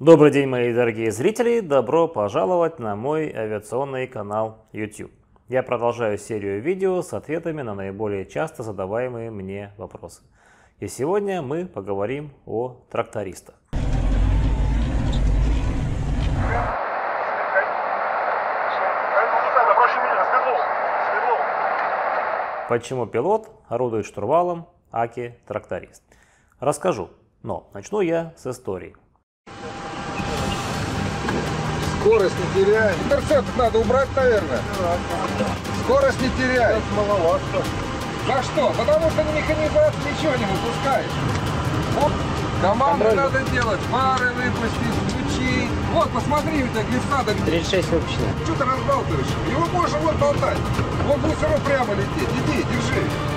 Добрый день, мои дорогие зрители! Добро пожаловать на мой авиационный канал YouTube. Я продолжаю серию видео с ответами на наиболее часто задаваемые мне вопросы. И сегодня мы поговорим о трактористах. Почему пилот орудует штурвалом, аки тракторист? Расскажу, но начну я с истории. Скорость не теряй. Интерцептор надо убрать, наверное. Скорость не теряй. Маловато. За что? Потому что на механизацию ничего не выпускаешь. Вот. Команды надо делать. Пары выпустить, лучи. Вот, посмотри, у тебя глиссада. 36 выпущено. Что ты разбалтываешь? Его можно вот болтать. Все равно прямо лететь. Иди, держи.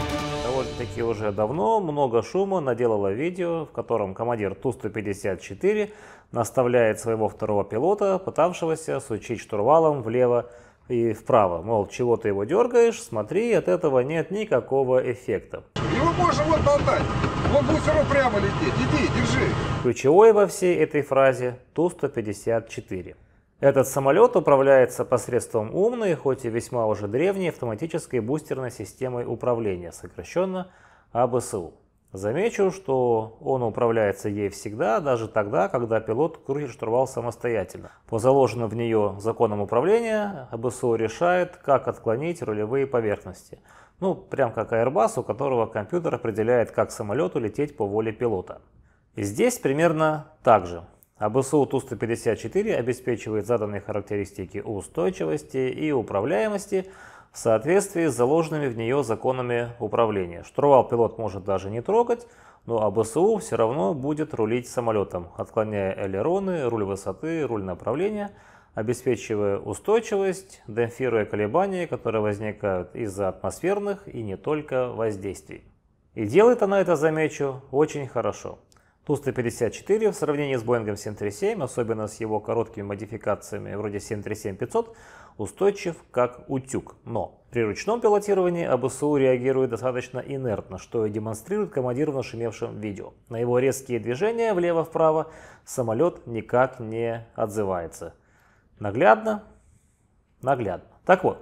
Довольно-таки уже давно много шума наделало видео, в котором командир Ту-154 наставляет своего второго пилота, пытавшегося сучить штурвалом влево и вправо. Мол, чего ты его дергаешь, смотри, от этого нет никакого эффекта. Его можно вот болтать. Все равно прямо лететь. Иди, держи. Ключевой во всей этой фразе Ту-154. Этот самолет управляется посредством умной, хоть и весьма уже древней, автоматической бустерной системой управления, сокращенно АБСУ. Замечу, что он управляется ей всегда, даже тогда, когда пилот крутит штурвал самостоятельно. По заложенным в нее законам управления, АБСУ решает, как отклонить рулевые поверхности. Ну, прям как Airbus, у которого компьютер определяет, как самолету лететь по воле пилота. И здесь примерно так же. АБСУ Ту-154 обеспечивает заданные характеристики устойчивости и управляемости в соответствии с заложенными в нее законами управления. Штурвал пилот может даже не трогать, но АБСУ все равно будет рулить самолетом, отклоняя элероны, руль высоты, руль направления, обеспечивая устойчивость, демпфируя колебания, которые возникают из-за атмосферных и не только воздействий. И делает она это, замечу, очень хорошо. Ту-154 в сравнении с Боингом 737, особенно с его короткими модификациями вроде 737-500, устойчив как утюг. Но при ручном пилотировании АБСУ реагирует достаточно инертно, что и демонстрирует командир в нашумевшем видео. На его резкие движения влево-вправо самолет никак не отзывается. Наглядно? Наглядно. Так вот,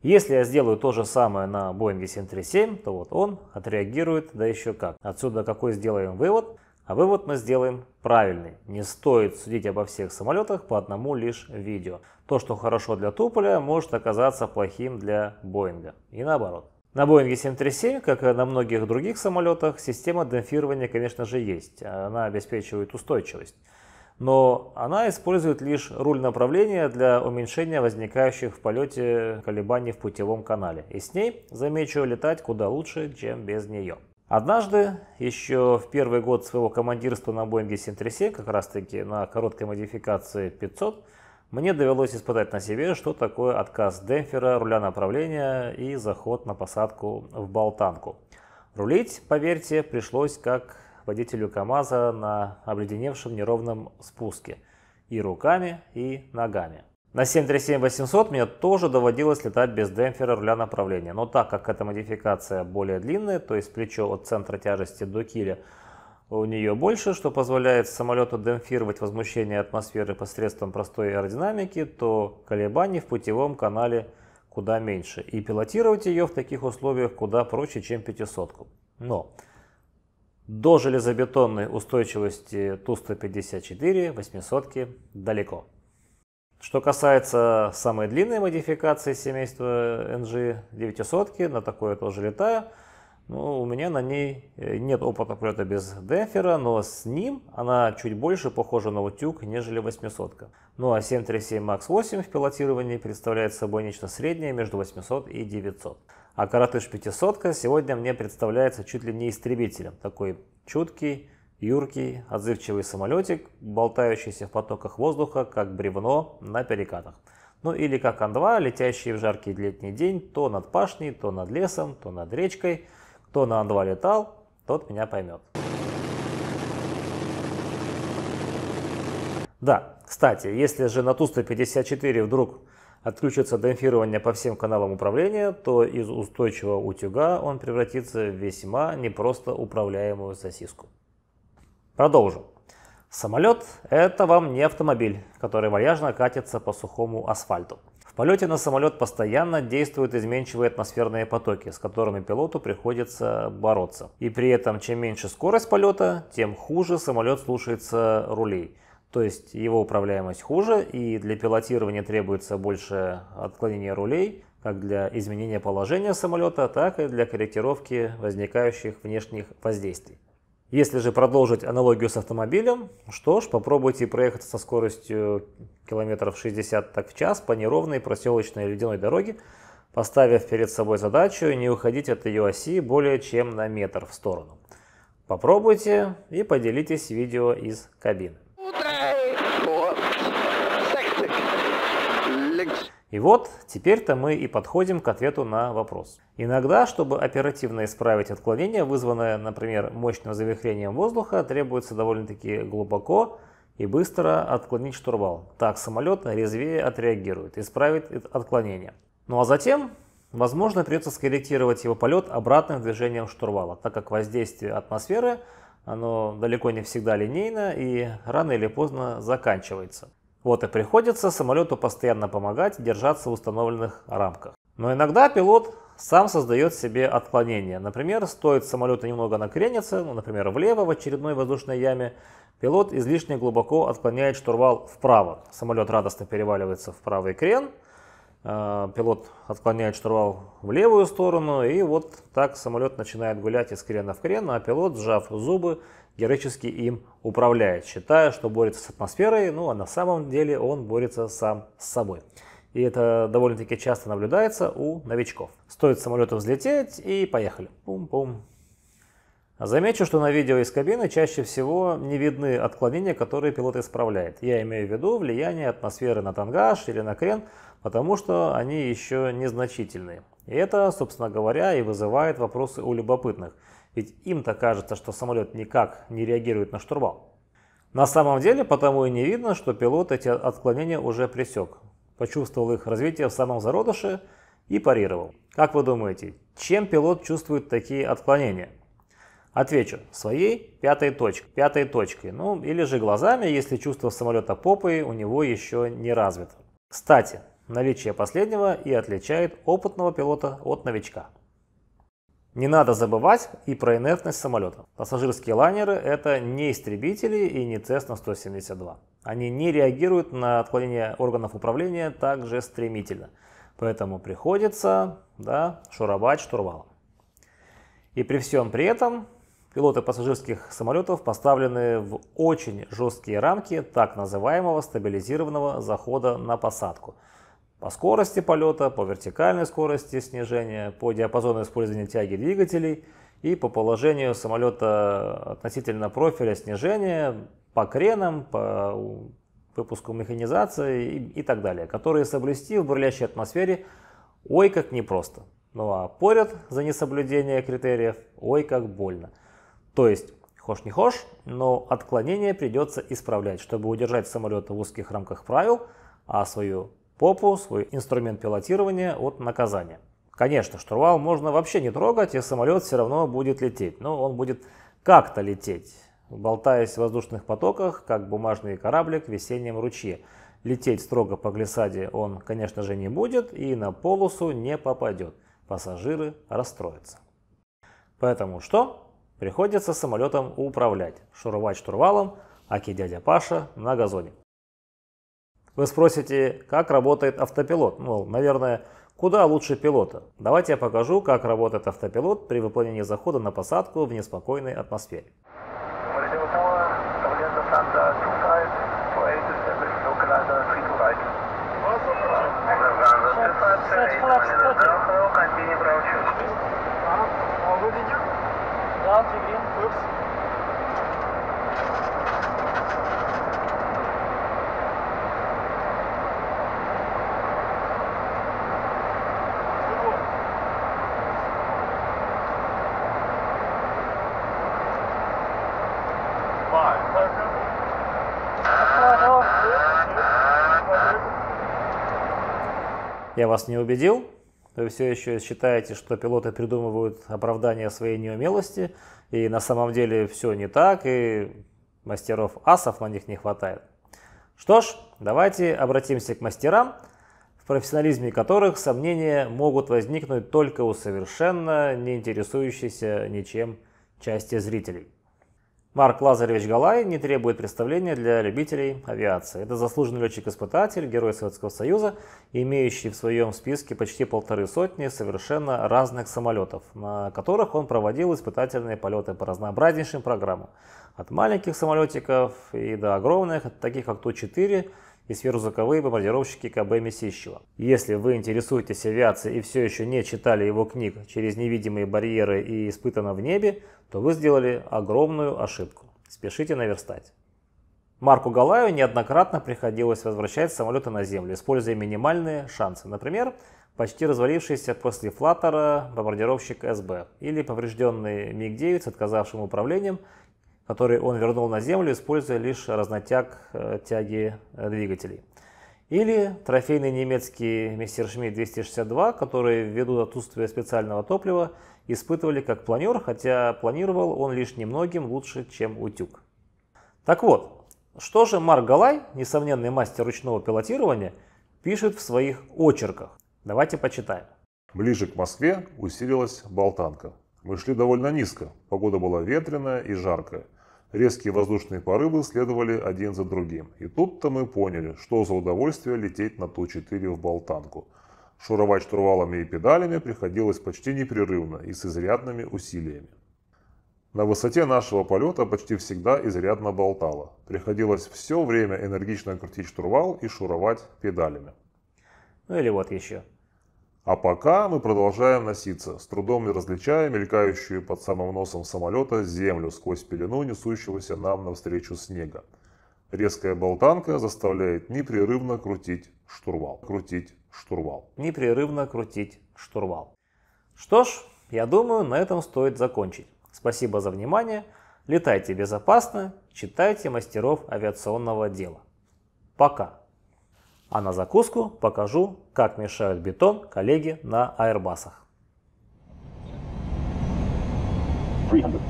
если я сделаю то же самое на Боинге 737, то вот он отреагирует, да еще как. Отсюда какой сделаем вывод – а вывод мы сделаем правильный. Не стоит судить обо всех самолетах по одному лишь видео. То, что хорошо для Туполя, может оказаться плохим для Боинга. И наоборот. На Боинге 737, как и на многих других самолетах, система демпфирования, конечно же, есть. Она обеспечивает устойчивость. Но она использует лишь руль направления для уменьшения возникающих в полете колебаний в путевом канале. И с ней, замечу, летать куда лучше, чем без нее. Однажды, еще в первый год своего командирства на Боинге 737, как раз таки на короткой модификации 500, мне довелось испытать на себе, что такое отказ демпфера, руля направления и заход на посадку в болтанку. Рулить, поверьте, пришлось как водителю КАМАЗа на обледеневшем неровном спуске. И руками, и ногами. На 737-800 мне тоже доводилось летать без демпфера руля направления, но так как эта модификация более длинная, то есть плечо от центра тяжести до киля у нее больше, что позволяет самолету демпфировать возмущение атмосферы посредством простой аэродинамики, то колебаний в путевом канале куда меньше. И пилотировать ее в таких условиях куда проще, чем 500. -ку. Но до железобетонной устойчивости Ту-154 800 далеко. Что касается самой длинной модификации семейства NG 900, на такое тоже летаю. Ну, у меня на ней э, нет опыта полета без демпфера, но с ним она чуть больше похожа на утюг, нежели 800. Ну а 737 MAX 8 в пилотировании представляет собой нечто среднее между 800 и 900. А Каратыш 500 сегодня мне представляется чуть ли не истребителем. Такой чуткий, Юркий, отзывчивый самолетик, болтающийся в потоках воздуха, как бревно на перекатах. Ну или как Ан-2, летящий в жаркий летний день то над пашней, то над лесом, то над речкой. Кто на Ан-2 летал, тот меня поймет. Да, кстати, если же на Ту-154 вдруг отключится демпфирование по всем каналам управления, то из устойчивого утюга он превратится в весьма непросто управляемую сосиску. Продолжим. Самолет – это вам не автомобиль, который вальяжно катится по сухому асфальту. В полете на самолет постоянно действуют изменчивые атмосферные потоки, с которыми пилоту приходится бороться. И при этом, чем меньше скорость полета, тем хуже самолет слушается рулей. То есть его управляемость хуже, и для пилотирования требуется больше отклонения рулей, как для изменения положения самолета, так и для корректировки возникающих внешних воздействий. Если же продолжить аналогию с автомобилем, что ж, попробуйте проехать со скоростью километров 60 так в час по неровной проселочной ледяной дороге, поставив перед собой задачу не уходить от ее оси более чем на метр в сторону. Попробуйте и поделитесь видео из кабины. И вот, теперь-то мы и подходим к ответу на вопрос. Иногда, чтобы оперативно исправить отклонение, вызванное, например, мощным завихрением воздуха, требуется довольно-таки глубоко и быстро отклонить штурвал. Так самолет резвее отреагирует, исправит отклонение. Ну а затем, возможно, придется скорректировать его полет обратным движением штурвала, так как воздействие атмосферы оно далеко не всегда линейно и рано или поздно заканчивается. Вот и приходится самолету постоянно помогать держаться в установленных рамках. Но иногда пилот сам создает себе отклонение. Например, стоит самолету немного накрениться, ну, например, влево в очередной воздушной яме, пилот излишне глубоко отклоняет штурвал вправо. Самолет радостно переваливается в правый крен, э, пилот отклоняет штурвал в левую сторону, и вот так самолет начинает гулять из крена в крен, а пилот, сжав зубы, героически им управляет, считая, что борется с атмосферой, ну а на самом деле он борется сам с собой. И это довольно-таки часто наблюдается у новичков. Стоит самолету взлететь и поехали. Пум-пум. Замечу, что на видео из кабины чаще всего не видны отклонения, которые пилот исправляет. Я имею в виду влияние атмосферы на тангаж или на крен, потому что они еще незначительные. И это, собственно говоря, и вызывает вопросы у любопытных – ведь им-то кажется, что самолет никак не реагирует на штурвал. На самом деле потому и не видно, что пилот эти отклонения уже пресек, почувствовал их развитие в самом зародыше и парировал. Как вы думаете, чем пилот чувствует такие отклонения? Отвечу, своей пятой точкой, пятой точкой, ну или же глазами, если чувство самолета попой у него еще не развито. Кстати, наличие последнего и отличает опытного пилота от новичка. Не надо забывать и про инертность самолета. Пассажирские лайнеры это не истребители и не Cessna 172. Они не реагируют на отклонение органов управления так же стремительно. Поэтому приходится да, шуровать штурвалом. И при всем при этом пилоты пассажирских самолетов поставлены в очень жесткие рамки так называемого стабилизированного захода на посадку – по скорости полета, по вертикальной скорости снижения, по диапазону использования тяги двигателей и по положению самолета относительно профиля снижения, по кренам, по выпуску механизации и, и так далее, которые соблюсти в бурлящей атмосфере ой как непросто. Ну а поряд за несоблюдение критериев ой как больно. То есть хошь не хошь, но отклонение придется исправлять, чтобы удержать самолет в узких рамках правил, а свою попу, свой инструмент пилотирования от наказания. Конечно, штурвал можно вообще не трогать, и самолет все равно будет лететь. Но он будет как-то лететь, болтаясь в воздушных потоках, как бумажный кораблик в весеннем ручье. Лететь строго по глиссаде он, конечно же, не будет и на полосу не попадет. Пассажиры расстроятся. Поэтому что? Приходится самолетом управлять, шуровать штурвалом, аки дядя Паша на газоне. Вы спросите, как работает автопилот? Ну, наверное, куда лучше пилота? Давайте я покажу, как работает автопилот при выполнении захода на посадку в неспокойной атмосфере. Я вас не убедил? Вы все еще считаете, что пилоты придумывают оправдание своей неумелости, и на самом деле все не так, и Мастеров асов на них не хватает. Что ж, давайте обратимся к мастерам, в профессионализме которых сомнения могут возникнуть только у совершенно не интересующейся ничем части зрителей. Марк Лазаревич Галай не требует представления для любителей авиации. Это заслуженный летчик-испытатель, герой Советского Союза, имеющий в своем списке почти полторы сотни совершенно разных самолетов, на которых он проводил испытательные полеты по разнообразнейшим программам. От маленьких самолетиков и до огромных, таких как Ту-4 и сверхзвуковые бомбардировщики КБ Месищева. Если вы интересуетесь авиацией и все еще не читали его книг «Через невидимые барьеры» и «Испытано в небе», то вы сделали огромную ошибку. Спешите наверстать. Марку Галаю неоднократно приходилось возвращать самолеты на землю, используя минимальные шансы. Например, почти развалившийся после флаттера бомбардировщик СБ или поврежденный МиГ-9 с отказавшим управлением – который он вернул на Землю, используя лишь разнотяг э, тяги э, двигателей. Или трофейный немецкий Мессершмитт 262, который ввиду отсутствия специального топлива испытывали как планер, хотя планировал он лишь немногим лучше, чем утюг. Так вот, что же Марк Галай, несомненный мастер ручного пилотирования, пишет в своих очерках? Давайте почитаем. Ближе к Москве усилилась болтанка. Мы шли довольно низко, погода была ветреная и жаркая – Резкие воздушные порывы следовали один за другим. И тут-то мы поняли, что за удовольствие лететь на Ту-4 в болтанку. Шуровать штурвалами и педалями приходилось почти непрерывно и с изрядными усилиями. На высоте нашего полета почти всегда изрядно болтало. Приходилось все время энергично крутить штурвал и шуровать педалями. Ну или вот еще. А пока мы продолжаем носиться, с трудом различая мелькающую под самым носом самолета землю сквозь пелену несущегося нам навстречу снега. Резкая болтанка заставляет непрерывно крутить штурвал. Крутить штурвал. Непрерывно крутить штурвал. Что ж, я думаю, на этом стоит закончить. Спасибо за внимание. Летайте безопасно, читайте мастеров авиационного дела. Пока. А на закуску покажу, как мешают бетон коллеги на аэрбасах. 100.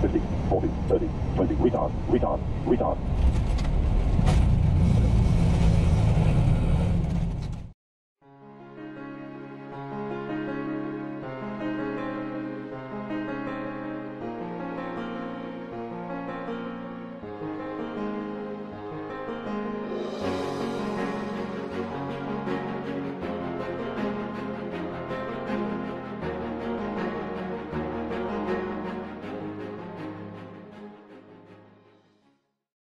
50, 40, 30, 20, retard, retard, retard,